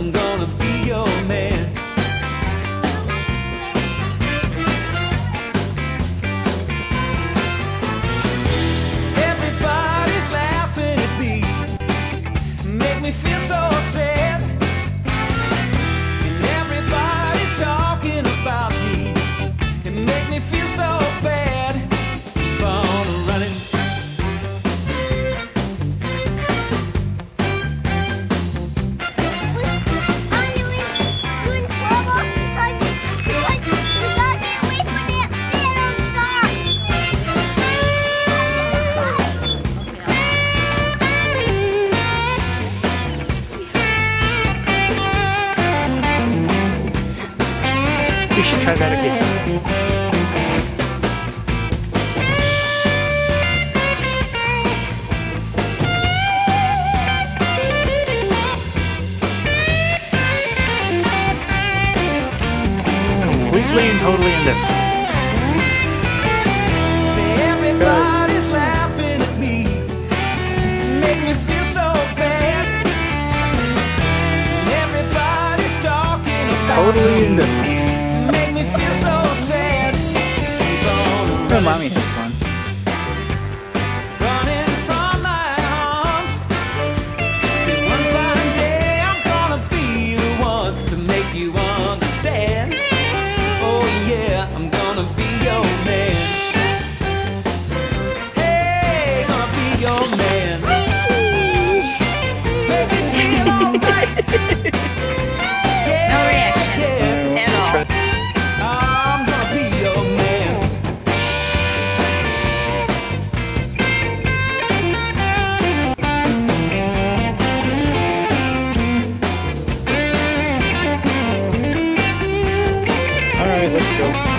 I'm gonna got a key. Completely and totally indifferent. Everybody's laughing at me, make me feel so bad. Everybody's talking about Totally me, indifferent. Make me Go.